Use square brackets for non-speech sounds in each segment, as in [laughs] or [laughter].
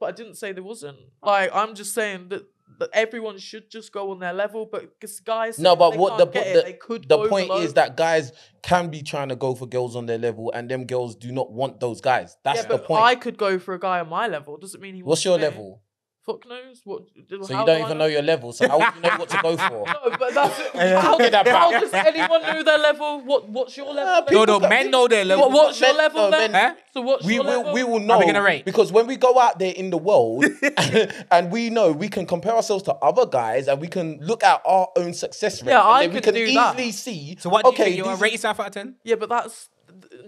but I didn't say there wasn't. Oh. Like I'm just saying that, that everyone should just go on their level. but guys, No, but they what the can't get po- it, the, they could the go point below. is that guys can be trying to go for girls on their level, and them girls do not want those guys. That's yeah, the but point. I could go for a guy on my level. Doesn't mean he. What's wants your me. level? Fuck knows what. So you do don't even know your level. So how would you know what to go [laughs] for? No, but that's [laughs] Yeah. how, Get that how back. does anyone know their level? What What's your uh, level? then? No, no, People men know their level. What, what's your men- level no, then? men- Huh? So what's we your will level? we will know we gonna rate? because when we go out there in the world [laughs] and we know we can compare ourselves to other guys and we can look at our own success rate Yeah, and I then we can can do that. easily see So what do you okay think? You these want to rate yourself out of ten? Yeah, but that's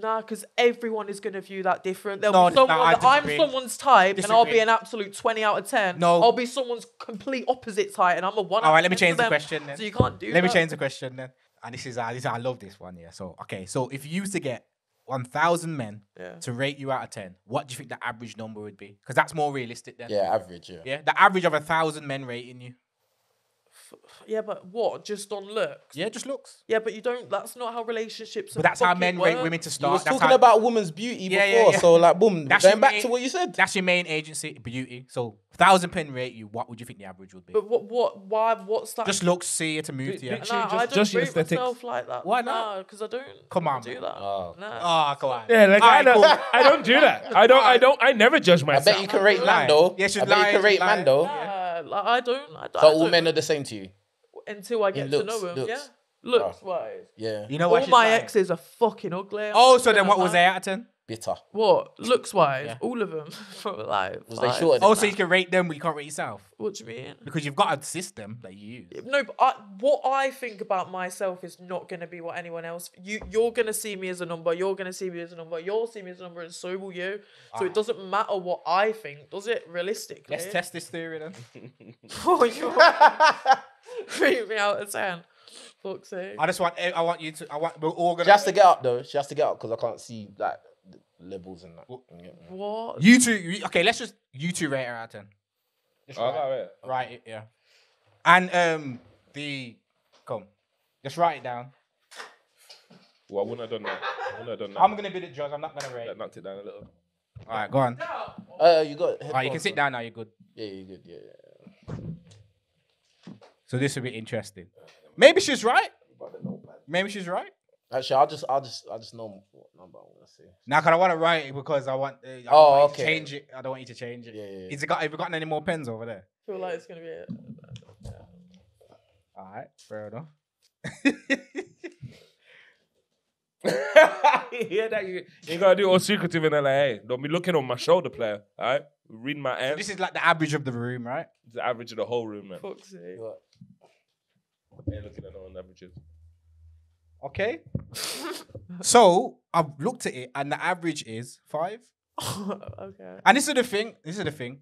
nah, because everyone is going to view that different. There'll No, be no, someone I that I'm disagree. someone's type, and I'll be Disagree. an absolute twenty out of ten. No. I'll be someone's complete opposite type, and I'm a one. All out right, of let me change the question then. So you can't do. Let me that. change the question then. And this is uh, this I love this one. Yeah. So okay. So if you used to get one thousand men Yeah. to rate you out of ten, what do you think the average number would be? Because that's more realistic then. yeah average yeah Yeah. The average of a thousand men rating you. Yeah, but what? Just on looks? Yeah, just looks. Yeah, but you don't. That's not how relationships. But that's how fucking men rate women to start. you start. was That's talking how- about woman's beauty Yeah, before yeah, yeah. so like boom That's going back main- to what you said That's your main agency, beauty. So thousand pin rate you. What would you think the average would be? But what? What? Why? What's that? Just looks, see it to move Bi- to you. bi- Nah, just- I don't just your rate aesthetics. myself like that. Why not? Because I don't. Come on, do man. that. Oh. Nah. Oh, come on. Yeah, like I Alright, don't. I don't do that. I don't. I don't. I never judge myself. I bet you can rate Mando Yeah, she's I bet you can rate she's lying. Mando Nah, like, I don't. I don't. so I all don't- men are the same to you until I get to know him. looks. Yeah, looks wise. yeah You know what? All my lying? exes are fucking ugly. I'm Oh, so then gonna what was lie. they out of ten? Bitter What looks wise? Yeah. All of them. [laughs] like, Was they five. shorter than Oh, so you can rate them, but you can't rate yourself What do you mean? because you've got a system that you use. No, but I, what I think about myself is not going to be what anyone else. You, you're going to see me as a number. You're going to see me as a number. You'll see me as a number, and so will you. So it ah. doesn't matter what I think, does it? Realistically, Let's test this theory then. [laughs] [laughs] Oh, you rate me out of ten. Fuck's sake. I just want, I want you to, I want, we're all gonna. she has to get up though she has to get up because I can't see like the levels and that Yeah. What? You two, okay, let's just you two rate her out of ten. Just Oh, write, alright. write it, yeah. And um, the come, just write it down. Well, I wouldn't have done that. I wouldn't have done that. I'm gonna be the judge. I'm not gonna rate. That knocked it down a little. All right, go on. Uh, you got. All right, you can sit down now. You're good. Yeah, you're good. Yeah, yeah. So this will be interesting. Maybe she's right. Maybe she's right. Actually, I'll just, I'll just, I'll just know what number I want to say. Now, cause I want to write it because I want. Uh, I Oh, want you to okay. change it. I don't want you to change it. Yeah, yeah, yeah. Is it got? Have you got any more pens over there? I feel like it's going to be it. All right, fair enough. [laughs] [laughs] yeah, that you, you gotta do it all secretive and then like, hey, don't be looking on my shoulder, player. All right, read my So this is like the average of the room, right? the average of the whole room, man. Fuck's sake. Ain't looking at no one averages. Okay. [laughs] so I've looked at it, and the average is five. [laughs] okay. And this is the thing. This is the thing.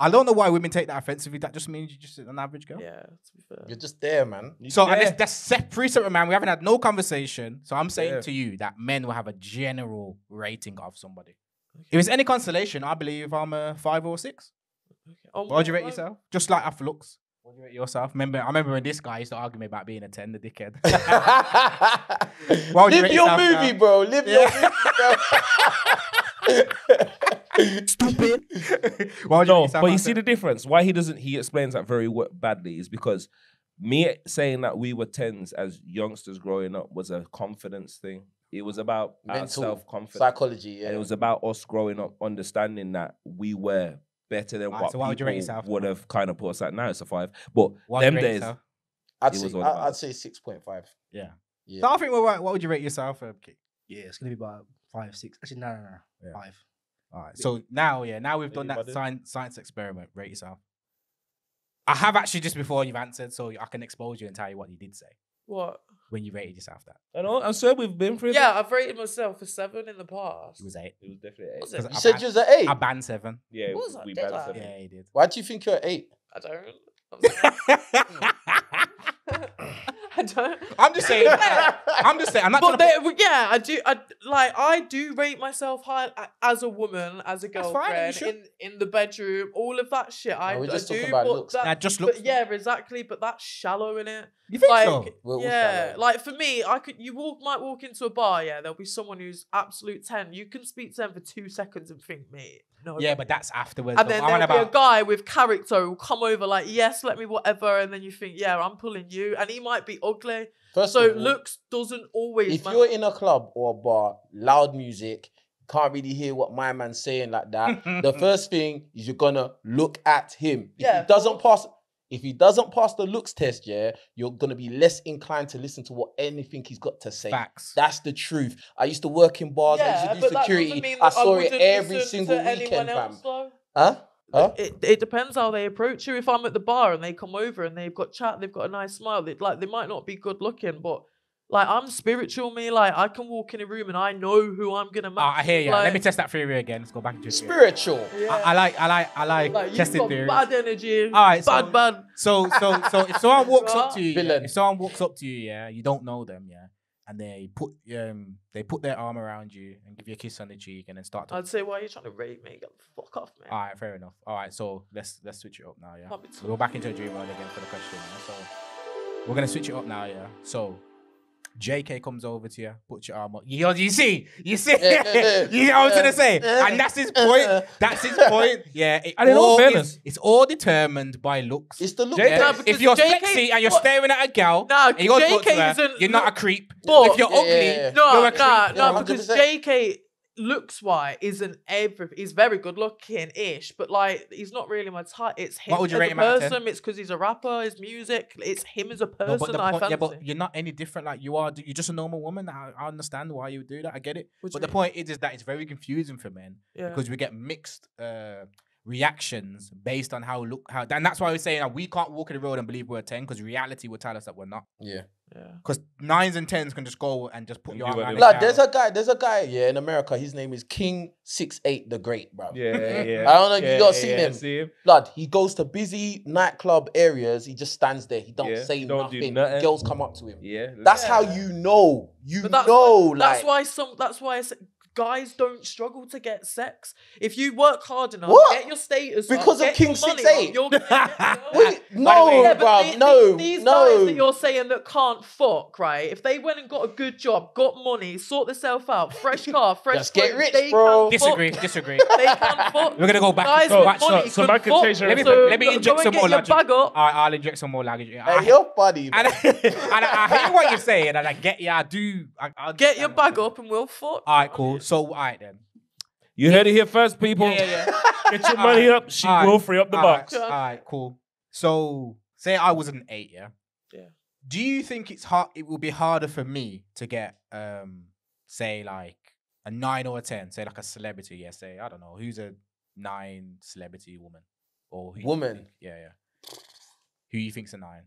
I don't know why women take that offensively. That just means you're just an average girl. Yeah, to be fair. You're just there, man. You- So and Yeah. that's, that's separate, man. We haven't had no conversation. So I'm saying Yeah. to you that men will have a general rating of somebody. If it's any consolation, I believe I'm a five or a six. Oh, What would you rate my- yourself? Just like off looks. What do you rate yourself? Remember, I remember when this guy used to argue me about being a ten, the dickhead. [laughs] Why would you Live rate your yourself movie, now? bro. Live your Stupid. [laughs] Why would you rate No, yourself but you see the difference. Why he doesn't, he explains that very badly is because me saying that we were tens as youngsters growing up was a confidence thing. It was about Mental self confidence. psychology. Yeah. And it was about us growing up, understanding that we were better than Alright, what so why would you rate people yourself? would have kind of put us at. Now it's a five, but Why would you them rate days, yourself? I'd it say, was all I- about- I'd say six point five. Yeah. Yeah. So I think we're right. What would you rate yourself? Um, Kate? Yeah, it's gonna be about five, six. Actually, no, no, no, Yeah. five. All right. So now, yeah, now we've done that Anybody? science science experiment. Rate yourself. I have actually just before you've answered, so I can expose you and tell you what you did say What? When you rated yourself. That I know. I'm sure we've been through. Yeah, I've rated myself a seven in the past. it was eight. it was definitely eight. Was it? 'Cause You I said ban- you was at eight. I banned seven. Yeah, Was I? we Did banned I? seven. Yeah, he did. Why do you think you're eight? I don't. [laughs] I [laughs] don't. I'm just saying. I'm just saying. I'm not. But trying to they, yeah, I do. I like. I do rate myself high as a woman, as a That's fine, girlfriend, should. in in the bedroom, all of that shit. I, No, we're I just do. talking about but looks. that- That just but yeah, exactly. But that's shallow in it. You think like, so? We're yeah, shallow. like for me, I could. You walk might walk into a bar. Yeah, there'll be someone who's absolute ten. You can speak to them for two seconds and think, mate, No. Yeah, but that's afterwards. And then there'll be a guy with character who'll come over like, yes, let me whatever, and then you think, yeah, I'm pulling you, and he might be ugly. First So of all, looks doesn't always. if ma- you're in a club or a bar, loud music, can't really hear what my man's saying like that. [laughs] the first thing is you're gonna look at him. If Yeah, he doesn't pass, if he doesn't pass the looks test, yeah, you're gonna be less inclined to listen to what anything he's got to say. facts. That's the truth. I used to work in bars. I yeah, used to but do that doesn't security. mean I that saw it wouldn't every single to anyone weekend, else, fam. though. Huh? Huh? It, it depends how they approach you. If I'm at the bar and they come over and they've got chat, they've got a nice smile. They, like they might not be good looking, but like I'm spiritual. Me, like I can walk in a room and I know who I'm gonna match. I hear you. Let me test that theory again. Let's go back to your. Spiritual. Yeah. I, I like, I like, I like, like you've testing got theories. bad energy. Alright, so- bad, bad. So, so, so, if someone walks up to you, yeah, if someone walks up to you, yeah, you don't know them, yeah, and they put, um, they put their arm around you and give you a kiss on the cheek, and then start to. I'd say, why are you trying to rape me? Get the fuck off, man. All right, fair enough. All right, so let's let's switch it up now, yeah. We'll go back into a dream world again for the question. Yeah? So we're gonna switch it up now, yeah. So JK comes over to you, puts your arm up. You, you see, you see, Yeah, yeah, yeah. [laughs] you know what I was gonna say, and that's his point. That's his point. [laughs] Yeah, it And in all all fairness- is, it's all determined by looks. It's the look. JK Yeah, Nah, if you're JK sexy and you're what- staring at a gal, Nah, and you go talk to JK her, isn't you're not a creep. But- if you're Yeah, ugly, yeah, yeah. No, you're a nah, creep. no, Yeah, because 100%. JK looks wise isn't every. He's very good looking ish, but like he's not really my type. It's him What would you as rate a him out of 10? person. It's because he's a rapper. His music. It's him as a person. No, but the I point, fancy. yeah, but you're not any different. Like you are, you're just a normal woman. I, I understand why you would do that. I get it. What but the mean? point is, is that it's very confusing for men yeah. because we get mixed uh, reactions based on how look how. And that's why we're saying that we can't walk in the road and believe we're a ten because reality will tell us that we're not. Yeah. yeah. Because nines and tens can just go and just put And your do arm what around they a Blood, gal. there's a guy, there's a guy, yeah, in America. His name is King Six Eight the Great, bro. Yeah, yeah. [laughs] I don't know if you yeah, got yeah, seen yeah, him. See him? Blood, he goes to busy nightclub areas. He just stands there. He don't Yeah, say he don't do nothing. nothing. Girls come up to him. Yeah. That's how you know. You But that's know, that's like why some. That's why I say guys don't struggle to get sex. If you work hard enough, What? get your status Because up, of get your King money 6'8". up, you're gonna get girls. [laughs] Wait, no, Yeah, but bruv, the- no, these no. guys that you're saying that can't fuck, right? If they went and got a good job, got money, sort themselves out, fresh [laughs] car, fresh Just get rich, they bro. Can fuck. disagree, disagree. They can fuck. [laughs] We're gonna go back. Guys So- with Watch, so- money so can fuck. change your let me So let me inject and some more your logic. I, I'll inject some more luggage. I, Hey, you're funny, and. I, and I, I hear what you're saying, and I get yeah, I do. I, I Get your bag you're up and we'll fuck. All right, cool. So, all right then. You heard it here first, people. Yeah, yeah, yeah. [laughs] Get your money up. She Alright. will free up the All right, box. All right, cool. So, say I was an eight, yeah. Yeah. Do you think it's hard? It will be harder for me to get, um, say like a nine or a ten, say like a celebrity. Yeah, say I don't know who's a nine celebrity woman or who you Woman. think- Yeah, yeah. Who you think's a nine?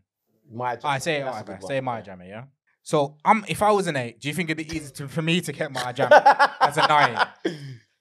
My I say, that's all right, good man, one. say my jammer, yeah. So, um, if I was an eight, do you think it'd be easy to, for me to get my jammer [laughs] as a nine?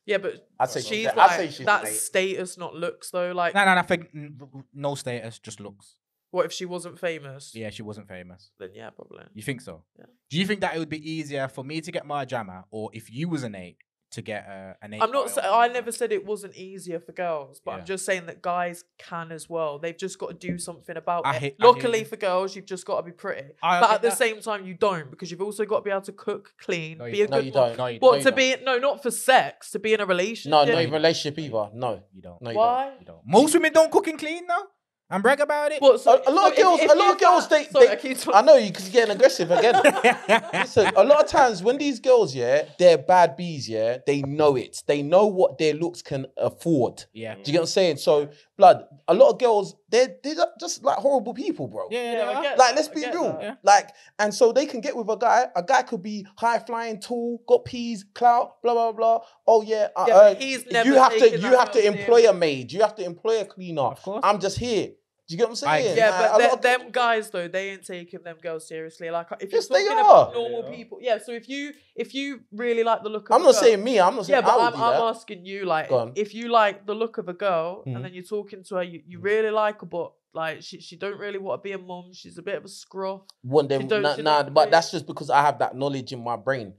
Yeah, but I'd say she's she's- I'd like say she's an eight. status, not looks, though. Like, No, no, no. I think n- no status, just looks. what if she wasn't famous? Yeah, she wasn't famous. Then yeah, probably. You think so? Yeah. Do you think that it would be easier for me to get my jammer, or if you was an eight to get uh, an? I'm not. Sa- I never said it wasn't easier for girls, but Yeah. I'm just saying that guys can as well. They've just got to do something about I it. I hear Luckily for girls, you've just got to be pretty. I but get at the that. same time, you don't because you've also got to be able to cook, clean, No, you be a don't. No, good you don't. No, you But No, you to don't. be no, not for sex. To be in a relationship. No, no relationship either. No. You don't. No, you Why? You don't. Most women don't cook and clean now, and brag about it. What, so, A- a lot of so if- girls- if a lot of girls, can't- they- Sorry, they- I keep I know you because you're getting aggressive again. [laughs] Listen, a lot of times when these girls, yeah, they're bad bees, yeah, they know it. They know what their looks can afford. yeah. Do you get what I'm saying? So, blood, a lot of girls, they're, they're just like horrible people, bro. Yeah, Yeah, I yeah. get Like, let's be real. Yeah. Like, and so they can get with a guy. A guy could be high flying, tall, got peas, clout, blah blah blah. Oh yeah, uh, Yeah, uh, but he's never you have to you have to employ a maid. You have to employ a cleaner. Of course. I'm just here. Do you get what I'm saying? get Yeah, Like, but lot them, of them guys though, they ain't taking them girls seriously. Like if you're Yes, they talking about normal They people, yeah. So if you if you really like the look of, I'm a not girl- saying me. I'm not saying Yeah, but I would I'm, I'm asking you, like, if you like the look of a girl Mhm. and then you're talking to her, you, you really like her, but like she she don't really want to be a mum. She's a bit of a scruff. One day, don't- nah, nah, but that's just because I have that knowledge in my brain.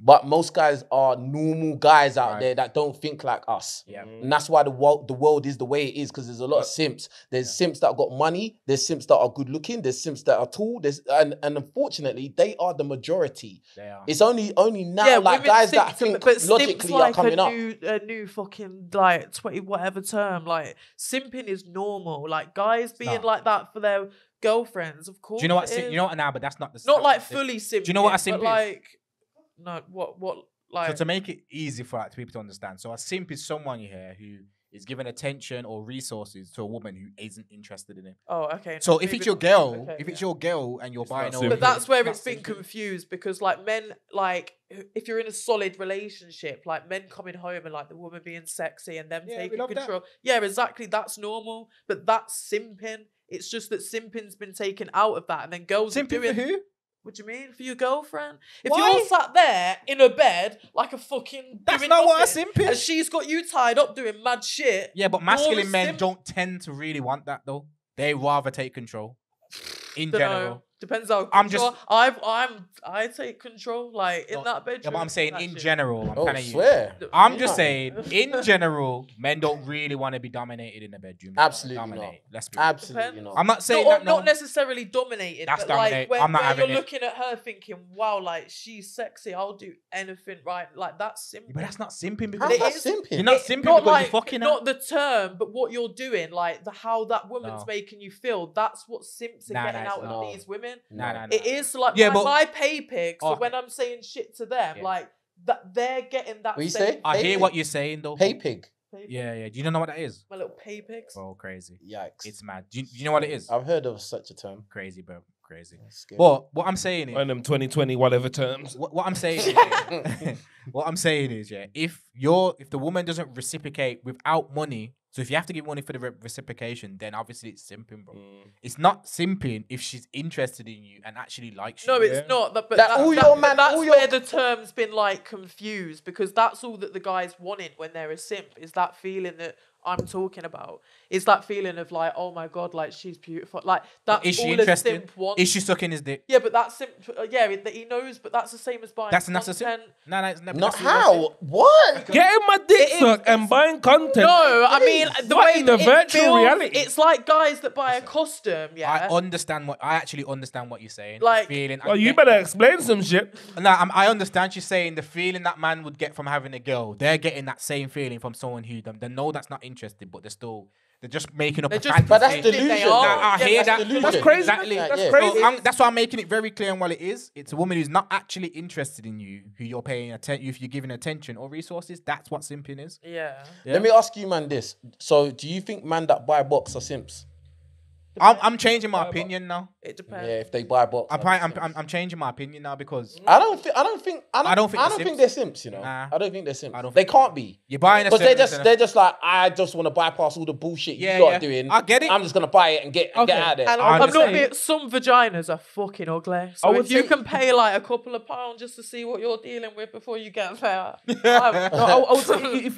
But most guys are normal guys out Right. there that don't think like us. Yeah. Mm. And that's why the world the world is the way it is because there's a lot of simps. There's simps that got money. There's simps that are good looking. There's simps that are tall. There's and and unfortunately they are the majority. They are. It's only only now like women guys that think but simp's logically like are coming a up. new, a new fucking like twenty whatever term. Like simping is normal. Like guys being not. like that for their girlfriends, of course. Do you know what? it Sim- you know what? Now, but that's not the. Not like not the- fully simping. you know what a but simp is? Like no, what what like So to make it easy for like, people to understand, so a simp is someone here who is given attention or resources to a woman who isn't interested in him. oh okay. So no, if it's your girl, Okay, if it's yeah. your girl and you're It's buying simping. over, But that's where not it's been confused because like men like if you're in a solid relationship, like men coming home and like the woman being sexy and them Yeah, taking love that. control. Yeah, exactly. That's normal. But that's simping. It's just that simping's been taken out of that, and then girls are Simping doing. for who? What do you mean for your girlfriend? If Why? you're sat there in a bed like a fucking That's doing not what a nothing, simp is. and she's got you tied up doing mad shit. Yeah, but masculine men simp. don't tend to really want that though. They rather take control. [sighs] In Dunno. general. Depends how I'm control- just- I've I'm I take control like in No, that bedroom. Yeah, but I'm saying that in shit. general, I'm Oh, telling you. swear. I'm Yeah. just saying, in [laughs] general, men don't really want to be dominated in the bedroom. They wanna Absolutely not. dominate. Let's be. Absolutely Depends. not. I'm not saying not, that. No, not necessarily dominated, That's but like when, I'm not when having you're it. looking at her thinking, "Wow, like she's sexy, I'll do anything right." Like that's simple. but that's not simping How's because it that is- simping? you're not It- simping not because like, you're fucking not her. the term, but what you're doing, like the how that woman's No. making you feel. That's what simps are Nah, getting nah, out of not. these women. Nah, nah, nah. It is like Yeah, my, but- my pay pig. So when I'm saying shit to them, Yeah. like that, they're getting that. What you say? I Hey, hear pig. what you're saying though. Pay pig. pay- Yeah, yeah. Do you know what that is? my little pay pigs. Oh, crazy. Yikes. It's mad. Do you, do you know what it is? I've heard of such a term. Crazy, bro. Crazy. It's scary. But what I'm saying is, One them 2020 whatever terms. what, what I'm saying is, [laughs] yeah, [laughs] what I'm saying is, yeah, if you're if the woman doesn't reciprocate without money, so if you have to give money for the re- reciprocation, then obviously it's simping, bro. Mm. It's not simping if she's interested in you and actually likes you. No, it's Yeah. not. That, but That that, all that- your but man- that's all your- where the term's been like confused because that's all that the guys wanted when they're a simp is that feeling that I'm talking about. Is that feeling of like, oh my god, like she's beautiful. Like that's is she all interested? a simp wants. Is she sucking his dick? yeah, but that's simp. Uh, yeah, it- that he knows, but that's the same as buying That's that's a simp. No, no, it's never. Not that's not how? What? Getting my dick sucked and buying content. No, I mean the What way in the it virtual feels, reality? It's like guys that buy a costume. Yeah, I understand what I actually understand what you're saying. Like- the feeling. I Well, you get better explain some shit. No, I'm, I understand you saying the feeling that man would get from having a girl. They're getting that same feeling from someone who them. They know that's not interested, but they're still they're just making up They're a just fantasy. But that's pretending they delusion. are. Nah, I Yeah, hear that's that. delusion. That's crazy. Exactly. Yeah, That's yeah. crazy. So I'm, that's why I'm making it very clear on what it is. It's a woman who's not actually interested in you, who you're paying attention, if you're giving attention or resources. That's what simping is. yeah. Yeah. Let me ask you, man, this. So, do you think man that buy box are simps? I'm, I'm changing my opinion now. It depends. Yeah, if they buy box. I'm, are pri- they I'm. I'm, I'm changing my opinion now because I don't think. I don't think. I don't, I don't think I they're don't think simps. they're simps. You know. Nah. I don't think they're simps. I don't they think- can't be. you're buying Because they're just they're just like I just want to bypass all the bullshit Yeah, you lot yeah. doing. I get it. I'm just gonna buy it and get Okay. get out of there. And I I'm, I'm not being, some vaginas are fucking ugly. So oh, if you say- can pay like a couple of pounds just to see what you're dealing with before you get there, [laughs]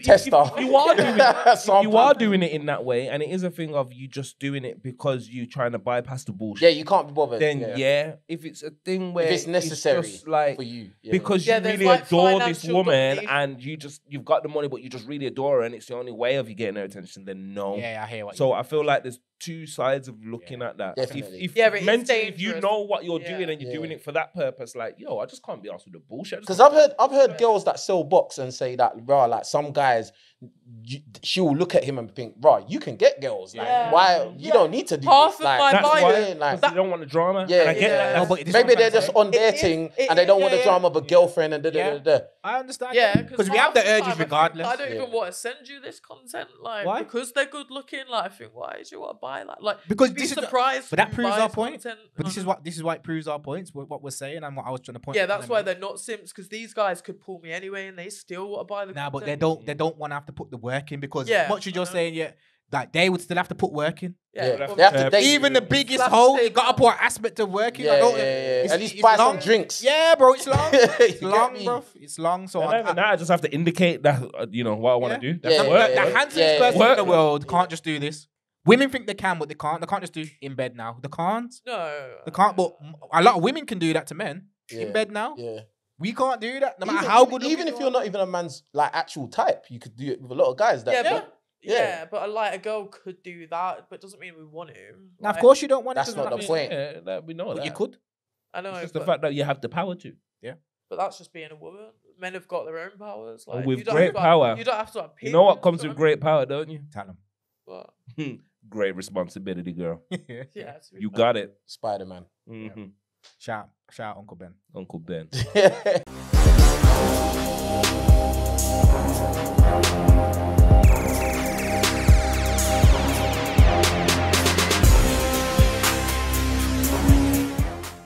Tester. you are doing it, [laughs] you are doing it in that way, and it is a thing of you just doing it because you trying to bypass the bullshit. Yeah, you can't be bothered. then yeah. yeah. if it's a thing where If it's necessary just like for you, yeah. because Yeah, you really like, adore this woman domination. and you just you've got the money, but you just really adore her, and it's the only way of you getting her attention. Then no. Yeah, I hear what. So you I feel like there's two sides of looking at that. Definitely. If, if Yeah, but mentally, if you know what you're Yeah. doing and you're Yeah. doing it for that purpose, like yo, I just can't be asked with the bullshit. Because I've heard I've heard girls that sell box and say that, bro, like some guys, you, she will look at him and think, bro, you can get girls. Like, Yeah. why you don't need to do Half this. of like, my That's life- why yeah, like, because they don't want the drama. Yeah, and I get yeah. that. No, but maybe they're trying just on their thing and they don't want the drama of a girlfriend and da da da da. I understand. yeah, because we have the urges regardless. I don't even want to send you this content, like Why? because they're good looking. Like I think, why do you want to buy that? Like Because you'd be this is the- surprised. but that proves our point. content But this is what this is why it proves our points. What, what we're saying and what I was trying to point. Yeah, that's why they're not simps because these guys could pull me anyway, and they still want to buy the. Nah, but they don't. They don't want to have to put the work in because Yeah, much as you're saying, yeah, like they would still have to put work in. Yeah, Yeah, they have to Uh. Even the biggest hole, the you got to table. put an aspect of work in. Yeah, I don't, yeah, yeah. it's- At least buy some drinks. Yeah, bro, it's long. [laughs] It's long, bro. It's long. So And I, now, I just have to indicate that uh, you know what I want Yeah. to do. That's Yeah, work. the, yeah, the handsomest yeah, person yeah. in the world can't just do this. Women think they can, but they can't. They can't just do in bed now. They can't. No, They can't. But a lot of women can do that to men Yeah, in bed now. Yeah. We can't do that. No matter even, how even- good. even if you you're not even a man's like actual type, you could do it with a lot of guys. That Yeah, but yeah. yeah. but a, like a girl could do that, but doesn't mean we want to. Now, of course, you don't want That's it. not doesn't the mean- point. Yeah, that, we know But that. you could. I know, It's just but, the fact that you have the power to. Yeah. But that's just being a woman. Men have got their own powers. Like, with you don't great have to have- power, you don't have to have. You know what comes with you know great power, don't you? Tell him. what [laughs] Great responsibility, girl. But, [laughs] yeah, You fair. got it. Spider Man. hmm Shout shout Uncle Ben. Uncle Ben. [laughs]